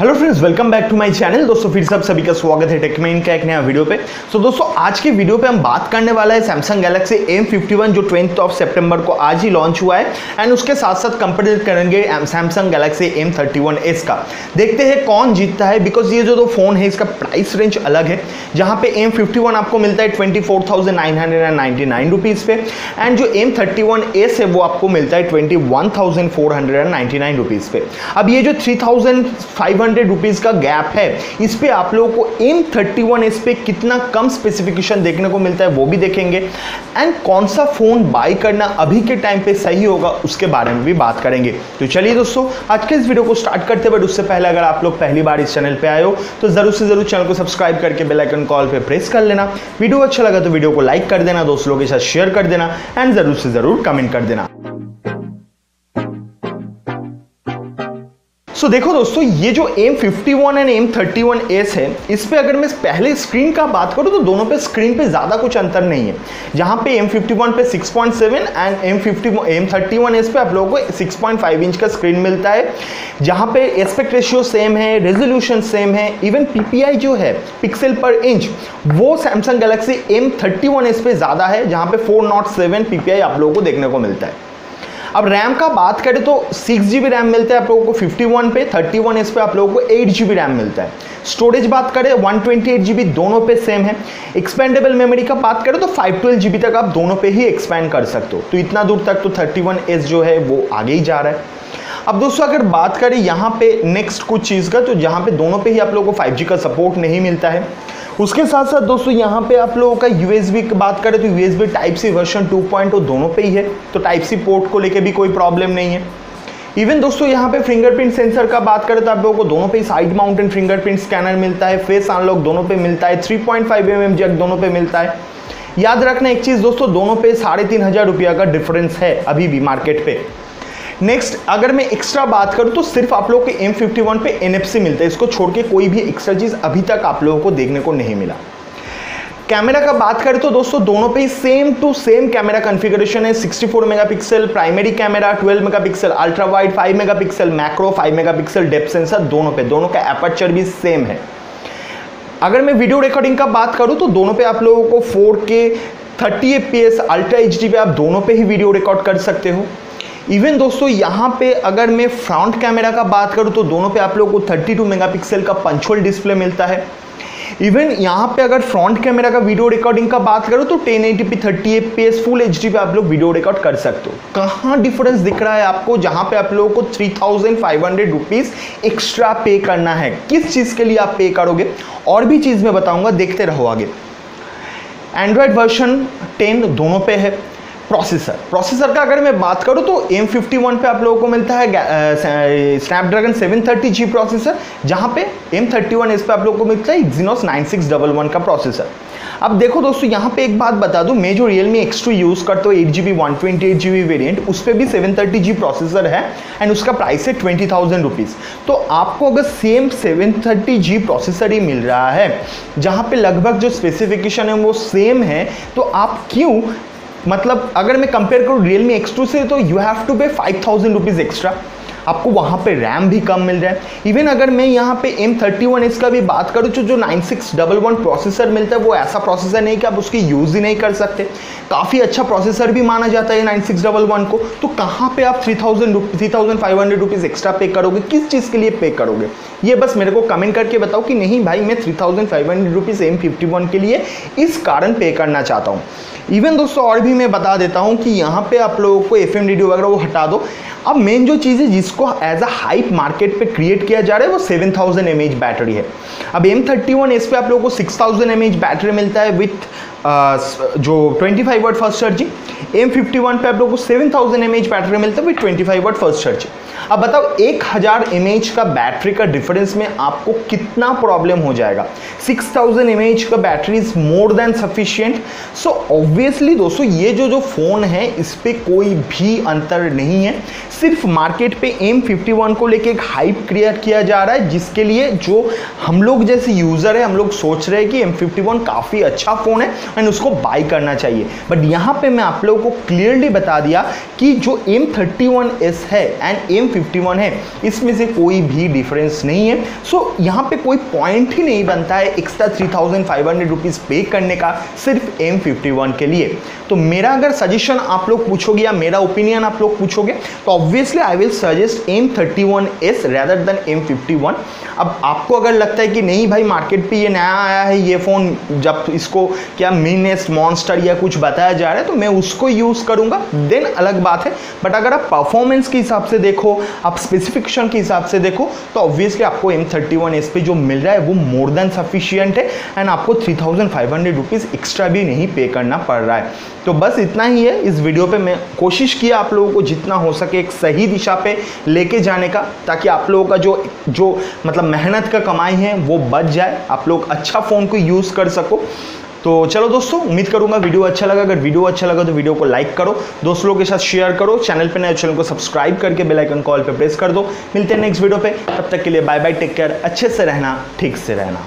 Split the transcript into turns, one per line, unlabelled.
Hello friends welcome back to my channel दोस्तों फिर सब सभी का स्वागत है टेकमेन का एक नया वीडियो पे। सो so, दोस्तों आज के वीडियो पे हम बात करने वाला है सैमसंग गैलेक्सी M51 जो ट्वेंथ ऑफ़ सितंबर को आज ही लॉन्च हुआ है। एंड उसके साथ साथ कंपेयर करेंगे सैमसंग गैलेक्सी M31s का। देखते हैं कौन जीतता है बिकॉज़ ये जो दो फ़ोन है इसका प्राइस रेंज अलग है। जहाँ पे M51 आपको मिलता है ट्वेंटी फोर पे। एंड जो M31s है वो आपको मिलता है ट्वेंटी पे। अब ये जो थ्री हंड्रेड रुपीज़ का गैप है। इस पे आप लोगों को एम थर्टी वन इस पे कितना कम स्पेसिफिकेशन देखने को मिलता है, वो भी देखेंगे। एंड कौन सा फ़ोन बाई करना अभी के टाइम पे सही होगा, उसके बारे में भी बात करेंगे। तो चलिए दोस्तों, आज के इस वीडियो को स्टार्ट करते बट उससे पहले अगर आप लोग पहली बार इस चैनल पे आए हो तो ज़रूर से ज़रूर चैनल को सब्सक्राइब करके बेलाइकन कॉल पर प्रेस कर लेना। वीडियो अच्छा लगा तो वीडियो को लाइक कर देना, दोस्तों के साथ शेयर कर देना एंड ज़रूर से ज़रूर कमेंट कर देना। सो so, देखो दोस्तों ये जो M51 एंड M31s है इस पर अगर मैं पहले स्क्रीन का बात करूँ तो दोनों पे स्क्रीन पे ज़्यादा कुछ अंतर नहीं है। जहाँ पे M51 पे 6.7 एंड M50 M31s पे आप लोगों को 6.5 इंच का स्क्रीन मिलता है। जहाँ पे एस्पेक्ट रेशियो सेम है रेजोल्यूशन सेम है इवन PPI जो है पिक्सल पर इंच वो सैमसंग गैलेक्सी M31s पे ज़्यादा है जहाँ पे 407 PPI आप लोगों को देखने को मिलता है। अब रैम का बात करें तो सिक्स जी रैम मिलता है आप लोगों को 51 पे 31 एस पे आप लोगों को एट जी रैम मिलता है। स्टोरेज बात करें one twenty eight G B दोनों पे सेम है। एक्सपेंडेबल मेमोरी का बात करें तो फाइव ट्वेल्व जी बी तक आप दोनों पे ही एक्सपेंड कर सकते हो। तो इतना दूर तक तो थर्टी वन एस जो है वो आगे ही जा रहा है। अब दोस्तों, अगर बात करें यहाँ पे नेक्स्ट कुछ चीज़ का तो यहाँ पे दोनों पे ही आप लोगों को 5G का सपोर्ट नहीं मिलता है। उसके साथ साथ दोस्तों, यहाँ पे आप लोगों का यूएसबी की बात करें तो यूएसबी टाइप सी वर्जन 2.0 दोनों पे ही है। तो टाइप सी पोर्ट को लेके भी कोई प्रॉब्लम नहीं है। इवन दोस्तों, यहाँ पे फिंगरप्रिंट सेंसर का बात करें तो आप लोगों को दोनों पे साइड माउंटेन फिंगरप्रिंट स्कैनर मिलता है फेस अनलॉक दोनों पे मिलता है 3.5 पॉइंट mm जैक दोनों पे मिलता है। याद रखना एक चीज़ दोस्तों, दोनों पे साढ़े तीन हज़ार रुपया का डिफरेंस है अभी भी मार्केट पे। नेक्स्ट अगर मैं एक्स्ट्रा बात करूँ तो सिर्फ़ आप लोग के एम फिफ्टी वन पे एनएफसी मिलता है। इसको छोड़ के कोई भी एक्स्ट्रा चीज़ अभी तक आप लोगों को देखने को नहीं मिला। कैमरा का बात करें तो दोस्तों, दोनों पे ही same to same camera configuration है। 64 megapixel primary camera 12 megapixel ultra wide 5 megapixel macro 5 megapixel depth sensor दोनों पे, दोनों का एपर्चर भी सेम है। अगर मैं वीडियो रिकॉर्डिंग का बात करूँ तो दोनों पे आप लोगों को 4K 30 fps अल्ट्रा एचडी पे आप दोनों पे ही वीडियो रिकॉर्ड कर सकते हो। इवन दोस्तों, यहाँ पे अगर मैं फ्रंट कैमरा का बात करूँ तो दोनों पे आप लोगों को 32 मेगापिक्सल का पंचुअल डिस्प्ले मिलता है। इवन यहाँ पे अगर फ्रंट कैमरा का वीडियो रिकॉर्डिंग का बात करो तो 1080p 30fps full H D पे आप लोग वीडियो रिकॉर्ड कर सकते हो। कहाँ डिफरेंस दिख रहा है आपको, जहाँ पे आप लोगों को three thousand five hundred rupees extra pay करना है? किस चीज़ के लिए आप पे करोगे? और भी चीज़ मैं बताऊँगा, देखते रहो आगे। एंड्रॉयड वर्जन 10 दोनों पे है। प्रोसेसर प्रोसेसर का अगर मैं बात करूँ तो एम फिफ्टी वन पे आप लोगों को मिलता है Snapdragon seven thirty G processor जहाँ पे एम थर्टी वन इस पर आप लोगों को मिलता है Exynos nine six double one का प्रोसेसर अब देखो दोस्तों, यहाँ पे एक बात बता दूँ, मैं जो Realme X2 यूज़ करता हूँ eight G B one twenty eight G B variant उस पर भी सेवन थर्टी जी प्रोसेसर है एंड उसका प्राइस है ट्वेंटी थाउज़ेंड रुपीज़ तो आपको अगर same seven thirty G processor ही मिल रहा है, जहाँ पे लगभग जो स्पेसिफिकेशन है वो सेम है तो आप क्यों मतलब अगर मैं कंपेयर करूँ रियलमी एक्स टू से तो you have to pay five thousand rupees extra आपको वहाँ पे रैम भी कम मिल रहा है। इवन अगर मैं यहाँ पे एम थर्टी वन इसका भी बात करूँ तो जो nine six double one processor मिलता है, वो ऐसा प्रोसेसर नहीं कि आप उसकी यूज़ ही नहीं कर सकते। काफ़ी अच्छा प्रोसेसर भी माना जाता है नाइन सिक्स डबल वन को। तो कहाँ पे आप three thousand three thousand five hundred rupees extra pay करोगे? किस चीज़ के लिए पे करोगे? ये बस मेरे को कमेंट करके बताओ कि नहीं भाई, मैं three thousand five hundred rupees M fifty one के लिए इस कारण पे करना चाहता हूँ। इवन दोस्तों, और भी मैं बता देता हूँ कि यहाँ पे आप लोगों को एफ़ वगैरह वो हटा दो। अब मेन जो चीज़ है जिसको एज अ हाइप मार्केट पे क्रिएट किया जा रहा है, वो 7000 थाउज़ेंड एम एच बैटरी है। अब एम थर्टी वन एस पे आप लोगों को 6000 थाउज़ेंड एम एच बैटरी मिलता है विथ जो 25 five watt fast charging M fifty one पे आप लोग को seven thousand M H battery मिलता है with 25 five watt fast charging अब बताओ, एक हज़ार एम एच का बैटरी का डिफरेंस में आपको कितना प्रॉब्लम हो जाएगा? सिक्स थाउज़ेंड एम एच का battery is more than sufficient so obviously दोस्तों, ये जो जो फ़ोन है, इस पर कोई भी अंतर नहीं है। सिर्फ़ मार्केट पे एम फिफ्टी वन को लेके एक हाइप क्रिएट किया जा रहा है, जिसके लिए जो हम लोग जैसे यूज़र है, हम लोग सोच रहे हैं कि एम फिफ्टी वन काफ़ी अच्छा फ़ोन है एंड उसको बाई करना चाहिए। बट यहाँ पे मैं आप लोगों लोगों को क्लियरली बता दिया कि जो एम थर्टी वन एस है एंड एम फिफ्टी वन है इसमें से कोई भी डिफरेंस नहीं है। सो so, यहाँ पे कोई पॉइंट ही नहीं बनता है extra three thousand five hundred rupees pay करने का सिर्फ़ एम फिफ्टी वन के लिए। तो मेरा अगर सजेशन आप लोग पूछोगे या मेरा ओपिनियन आप लोग पूछोगे तो obviously I will suggest M thirty one S rather than M fifty one अब आपको अगर लगता है कि नहीं भाई मार्केट पे ये नया आया है ये फ़ोन जब इसको क्या मिनेस्ट मॉन्स्टर या कुछ बताया जा रहा है तो मैं उसको यूज़ करूँगा देन अलग बात है। बट अगर आप परफॉर्मेंस के हिसाब से देखो, आप स्पेसिफिकेशन के हिसाब से देखो तो ऑब्वियसली आपको एम थर्टी वन पे जो मिल रहा है, वो मोर देन सफिशियंट है एंड आपको three thousand five hundred rupees extra भी नहीं पे करना पड़ रहा है। तो बस इतना ही है। इस वीडियो पे मैं कोशिश किया आप लोगों को जितना हो सके एक सही दिशा पे लेके जाने का, ताकि आप लोगों का जो जो मतलब मेहनत का कमाई है, वो बच जाए। आप लोग अच्छा फ़ोन को यूज़ कर सको। तो चलो दोस्तों, उम्मीद करूँगा वीडियो अच्छा लगा। अगर वीडियो अच्छा लगा तो वीडियो को लाइक करो, दोस्तों लोगों के साथ शेयर करो चैनल पे नए चैनल को सब्सक्राइब करके बेल आइकन कॉल पे प्रेस कर दो। मिलते हैं नेक्स्ट वीडियो पे, तब तक के लिए बाय बाय टेक केयर अच्छे से रहना, ठीक से रहना।